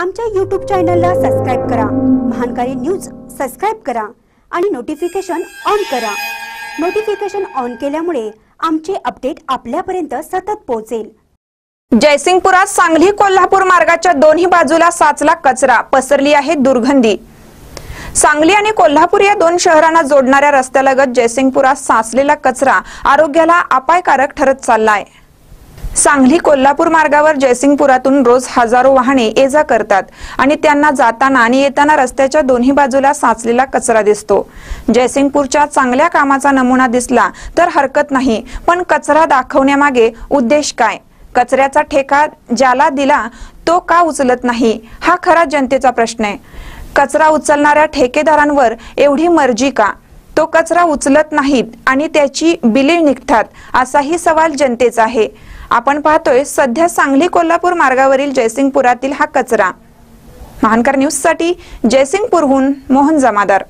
आमच्या यूट्यूब चॅनलला सबस्क्राईब करा. महानकारी न्यूज सबस्क्राईब करा आणि नोटिफिकेशन ऑन करा. नोटिफिकेशन ऑन केल्यामुळे आमचे अपडेट आपल्यापर्यंत सतत पोहोचेल. जयसिंगपुरात सांगली कोल्हापूर मार्गाच्या दोन्ही बाजूला साचला कचरा. पसरली आहे दुर्गंधी. सांगली आणि कोल्हापूर या दोन शहरांना जोडणाऱ्या रस्त्यालगत जयसिंगपुरात साचलेला कचरा आरोग्याला अपायकारक ठरत चाललाय. सांगली कोल्हापूर मार्गावर जयसिंगपुरातून रोज हजारो वाहने ये जा करतात आणि त्यांना जाताना आणि येताना रस्त्याच्या दोन्ही बाजूला साचलेला कचरा दिसतो. जयसिंगपूरच्या चांगल्या कामाचा नमुना दिसला तर हरकत नाही पण कचरा दाखवण्यामागे उद्देश काय? कचऱ्याचा ठेका ज्याला दिला तो का उचलत नाही? हा खरा जनतेचा प्रश्न आहे. कचरा उचलणाऱ्या ठेकेदारांवर एवढी मर्जी का? तो कचरा उचलत नाहीत आणि त्याची बिले निघतात असाही सवाल जनतेचा आहे. आपण पाहतोय सध्या सांगली कोल्हापूर मार्गावरील जयसिंगपुरातील हा कचरा. महानकर न्यूजसाठी जयसिंगपूरहून मोहन जमादार.